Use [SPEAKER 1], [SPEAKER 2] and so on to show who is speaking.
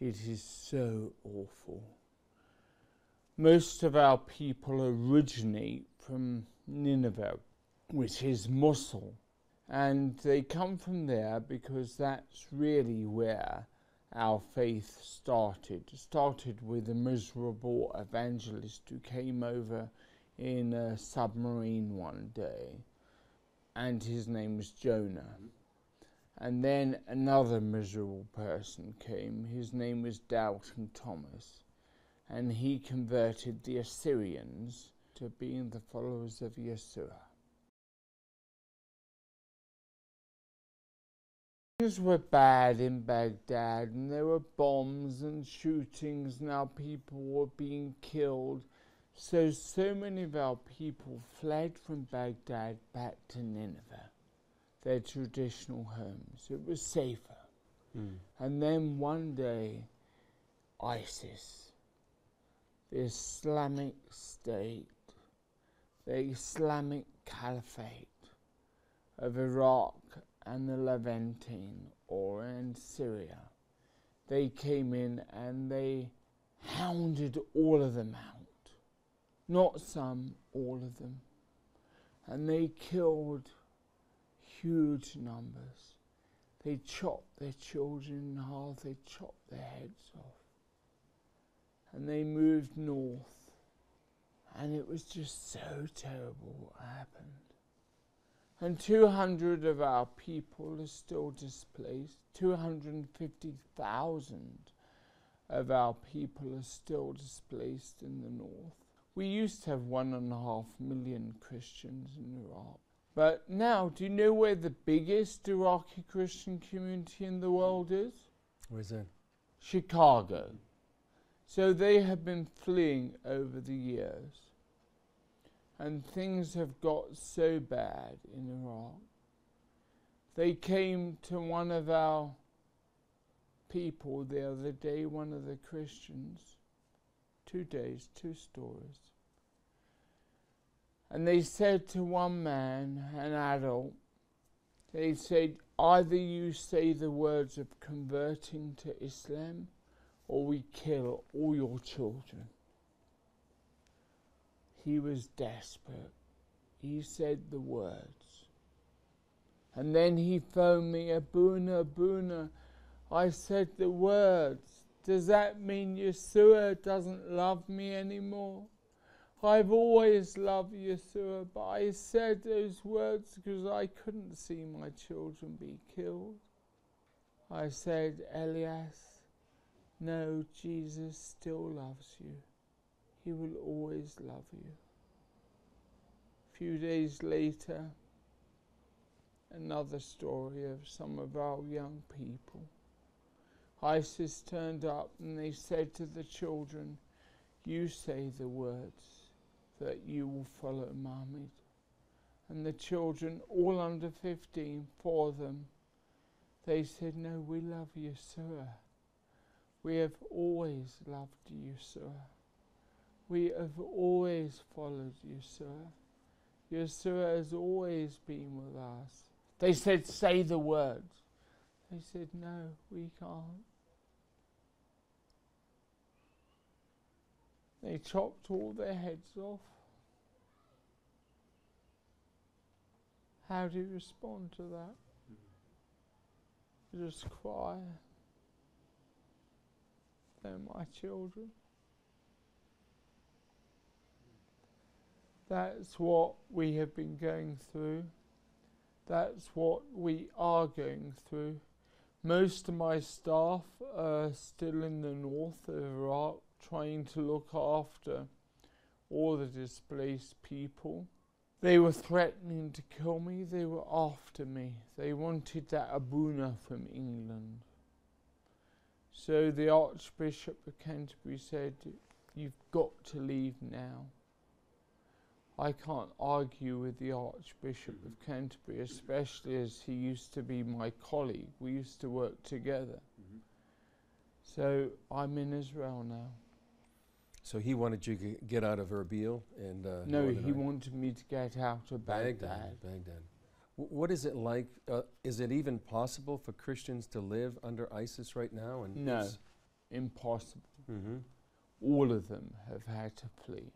[SPEAKER 1] It is so awful. Most of our people originate from Nineveh, which is Mosul, and they come from there because that's really where our faith started. It started with a miserable evangelist who came over in a submarine one day, and his name was Jonah. And then another miserable person came. His name was Doubting Thomas. And he converted the Assyrians to being the followers of Yeshua. Things were bad in Baghdad, and there were bombs and shootings. Now people were being killed. So, so many of our people fled from Baghdad back to Nineveh, their traditional homes. It was safer.
[SPEAKER 2] Mm.
[SPEAKER 1] And then one day, ISIS, the Islamic State, the Islamic Caliphate of Iraq and the Levantine or in Syria. They came in and they hounded all of them out. Not some, all of them. And they killed huge numbers. They chopped their children in half, they chopped their heads off. And they moved north. And it was just so terrible what happened. And 200 of our people are still displaced. 250,000 of our people are still displaced in the north. We used to have one and a half million Christians in Iraq. But now, do you know where the biggest Iraqi Christian community in the world is?
[SPEAKER 2] Where's that?
[SPEAKER 1] Chicago. So they have been fleeing over the years and things have got so bad in Iraq. They came to one of our people the other day, one of the Christians, two days, two stories. And they said to one man, an adult, they said, either you say the words of converting to Islam or we kill all your children. He was desperate. He said the words. And then he phoned me, Abuna, Abuna. I said the words. Does that mean Yeshua doesn't love me anymore? I've always loved Yeshua, but I said those words because I couldn't see my children be killed. I said, Elias, no, Jesus still loves you. He will always love you. A few days later, another story of some of our young people. ISIS turned up and they said to the children, You say the words that you will follow Muhammad. And the children, all under 15, for them, they said, No, we love Yeshua. We have always loved Yeshua. We have always followed you, sir. Your Yeshua has always been with us. They said, Say the words. They said, No, we can't. They chopped all their heads off. How do you respond to that? You just cry. They're my children. That's what we have been going through. That's what we are going through. Most of my staff are still in the north of Iraq trying to look after all the displaced people. They were threatening to kill me, they were after me. They wanted that Abuna from England. So the Archbishop of Canterbury said, You've got to leave now. I can't argue with the Archbishop of Canterbury, especially as he used to be my colleague. We used to work together.
[SPEAKER 2] Mm-hmm.
[SPEAKER 1] So I'm in Israel now.
[SPEAKER 2] So he wanted you to get out of Erbil and uh,
[SPEAKER 1] No, he wanted me to get out of Baghdad.
[SPEAKER 2] Baghdad. W- What is it like? Uh, is it even possible for Christians to live under ISIS right now? And
[SPEAKER 1] No. impossible.
[SPEAKER 2] Mm-hmm.
[SPEAKER 1] All of them have had to flee.